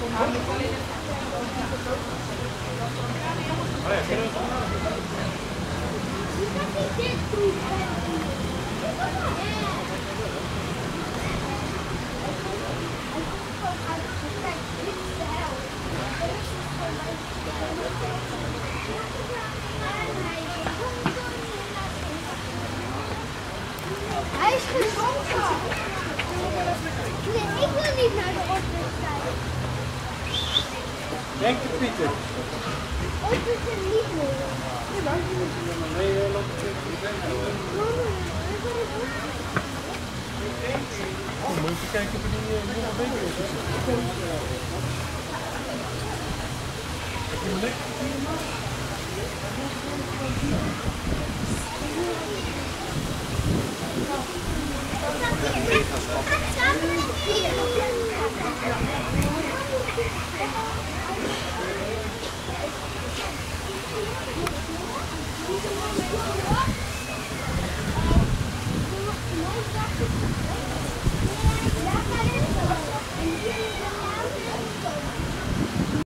que Aí, escreveu, cara. Denk je Pieter. Ik is het niet meer. Ja, maar je moet er Oh, moet je kijken of er die jonge eh, beker is. Heb je lekker Ik ga samen met hier. Woo!